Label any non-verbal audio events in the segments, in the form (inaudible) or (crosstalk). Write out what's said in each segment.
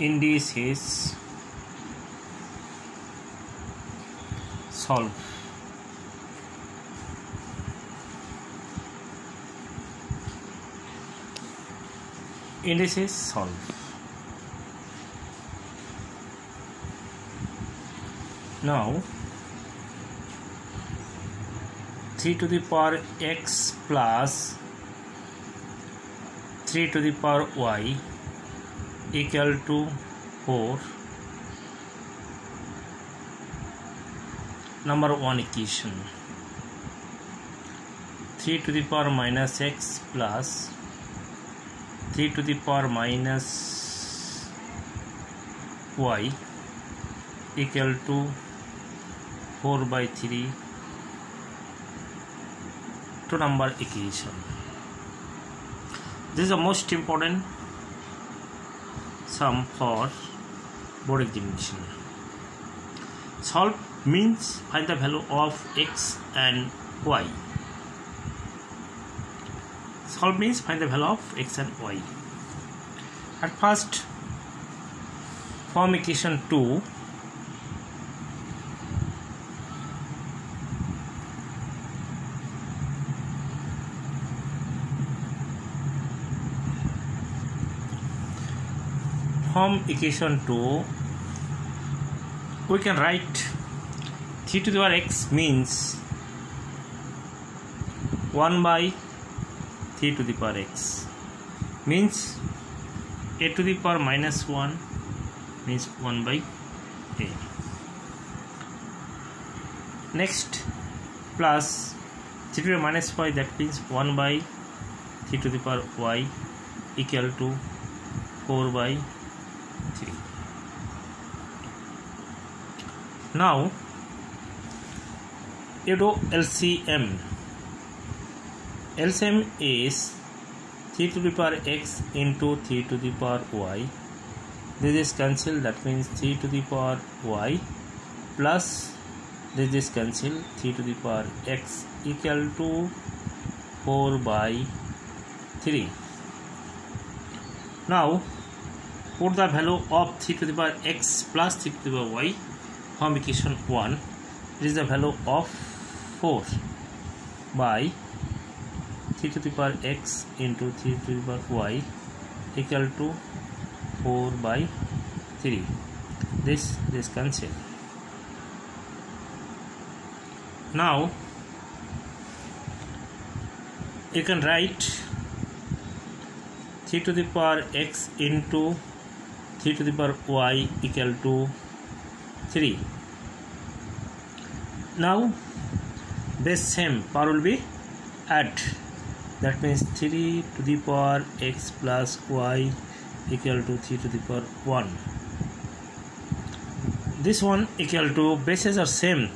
indices solve indices solve now 3 to the power x plus 3 to the power y equal to four number one equation three to the power minus X plus three to the power minus Y equal to four by three two number equation this is the most important sum for board examination solve means find the value of x and y solve means find the value of x and y at first form equation 2 form equation 2 we can write 3 to the power x means 1 by 3 to the power x. Means a to the power minus 1 means 1 by a. Next plus 3 to the power minus y that means 1 by 3 to the power y equal to 4 by 3 now you do LCM LCM is 3 to the power x into 3 to the power y this is cancelled that means 3 to the power y plus this is cancelled 3 to the power x equal to 4 by 3 now put the value of 3 to the power x plus 3 to the power y from equation 1 it is the value of 4 by 3 to the power x into 3 to the power y equal to 4 by 3 this this cancel now you can write 3 to the power x into 3 to the power y equal to 3 now this same power will be add. That means 3 to the power x plus y equal to 3 to the power 1 this one equal to bases are same.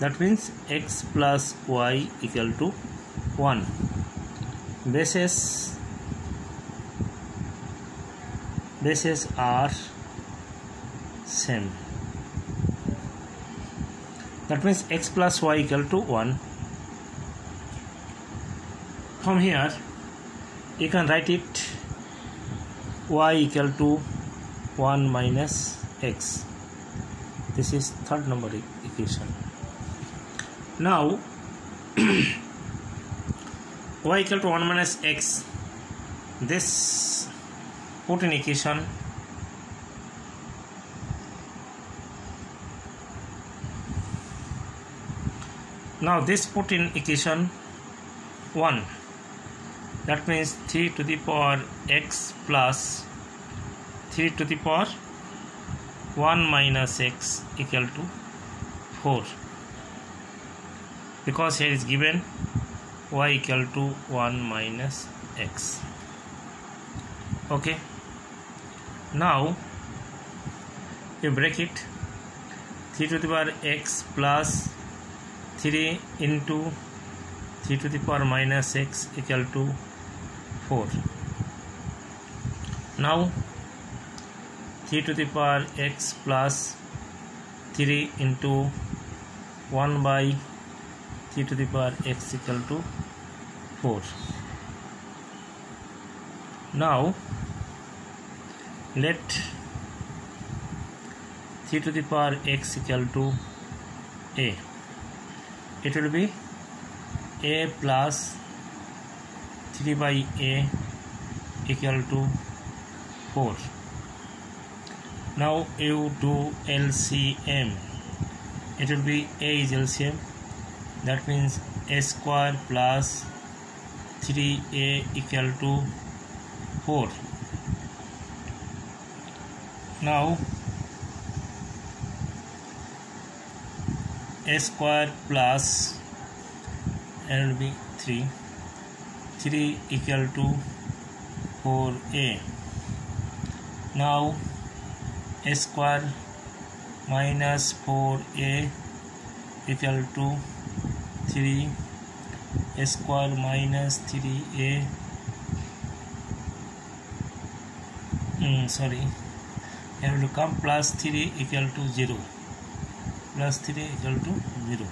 That means x plus y equal to 1 bases bases are same. That means x plus y equal to 1 from here you can write it y equal to 1 minus x. This is third number equation. Now (clears throat) y equal to 1 minus x. This put in equation now this put in equation 1 that means 3 to the power x plus 3 to the power 1 minus x equal to 4 because here is given y equal to 1 minus x. Okay now you break it 3 to the power x plus 3 into 3 to the power minus x equal to 4 now 3 to the power x plus 3 into 1 by 3 to the power x equal to 4 now let 3 to the power x equal to a it will be a plus 3 by a equal to 4 now you do LCM it will be a is LCM that means a square plus 3a equal to 4 now a square plus and will be 3 3 equal to 4a now a square minus 4a equal to 3 a square minus 3a mm, sorry यार come plus three equal to zero plus three equal to zero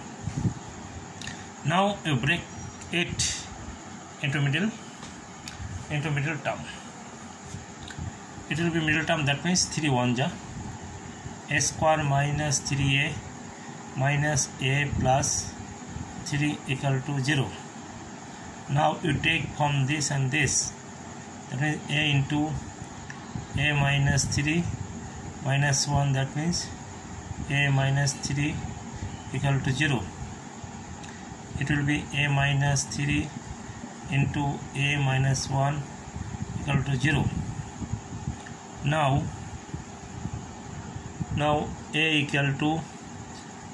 now you break it intermediate intermediate term it will be middle term that means three one जा A square minus three A minus A plus three equal to zero now you take from this and this that means A into A minus three minus 1 that means a minus 3 equal to 0 it will be a minus 3 into a minus 1 equal to 0 now now a equal to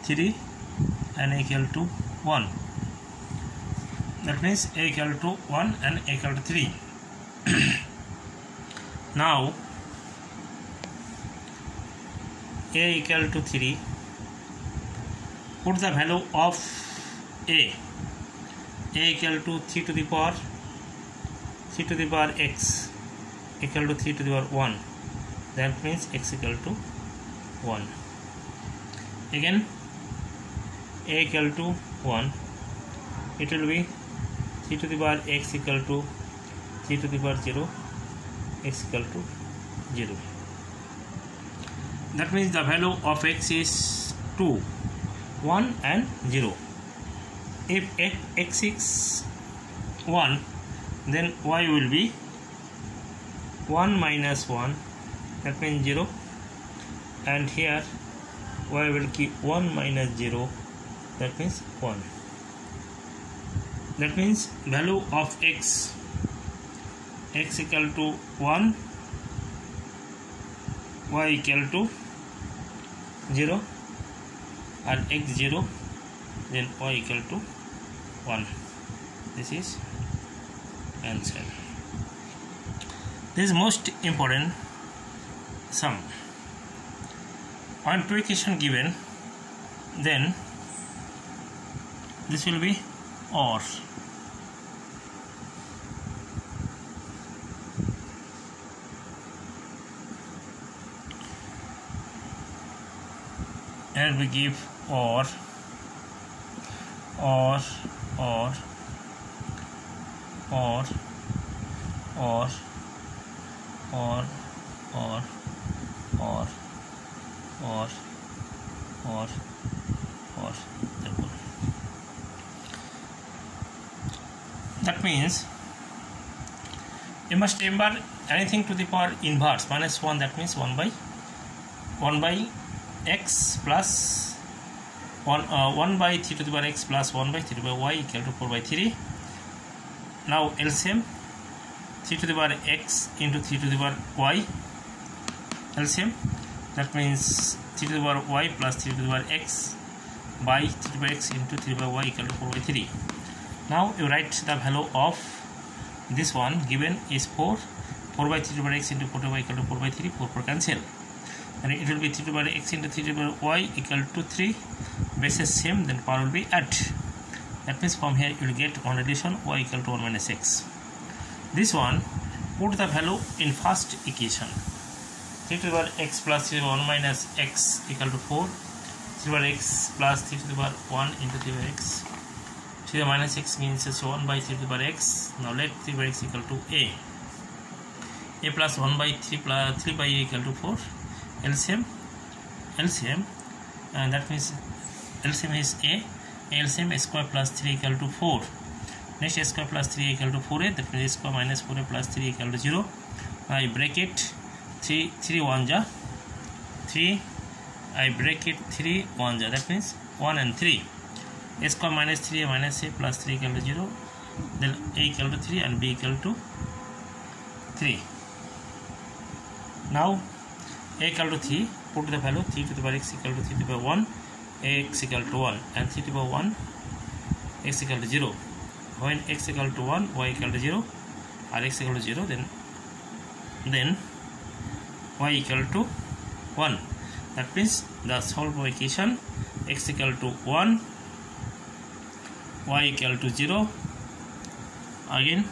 3 and a equal to 1 that means a equal to 1 and a equal to 3 (clears throat) now a equal to 3 put the value of a. A equal to 3 to the power 3 to the power x equal to 3 to the power 1 that means x equal to 1 again a equal to 1 it will be 3 to the power x equal to 3 to the power 0 x equal to 0 that means the value of x is 2 1 and 0 if x is 1 then y will be 1 minus 1 that means 0 and here y will keep 1 minus 0 that means 1 that means value of x x equal to 1 y equal to 0 and x 0 then y equal to 1 this is answer. This is most important sum. On two equation given then this will be or and we give or or or or or or or or or or or that means you must remember anything to the power inverse minus 1 that means 1 by 1 by x plus 1, uh, 1 by 3 to the power x plus 1 by 3 by y equal to 4 by 3 now LCM 3 to the power x into 3 to the power y LCM that means 3 to the power y plus 3 to the power x by 3 to the power x into 3 by y equal to 4 by 3 now you write the value of this one given is 4 4 by 3 to the power x into 4 to the power equal to 4 by 3 4 4 cancel and it will be 3 to power x into 3 to power y equal to 3 bases same then power will be add that means from here you will get one addition y equal to 1 minus x this one put the value in first equation 3 to the power x plus 3 to the power 1 minus x equal to 4 3 to the power x plus 3 to the power 1 into 3 to the power x 3 to the minus x means it's 1 by 3 to the power x now let 3 by x equal to a a plus 1 by 3 plus 3 by a equal to 4 LCM LCM and that means LCM is a LCM a square plus 3 equal to 4 next a square plus 3 equal to 4a that means a square minus 4a plus 3 equal to 0 I break it 3 3 1 ja 3 I break it 3 1 ja that means 1 and 3 a square minus 3a minus a plus 3 equal to 0 then a equal to 3 and b equal to 3 now a equal to 3 put the value 3 to the power x equal to 3 to the power 1 x equal to 1 and 3 to the power 1 x equal to 0 when x equal to 1 y equal to 0 or x equal to 0 then then y equal to 1 that means the solve of equation x equal to 1 y equal to 0 again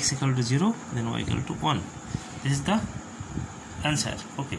x equal to 0 then y equal to 1 this is the answer okay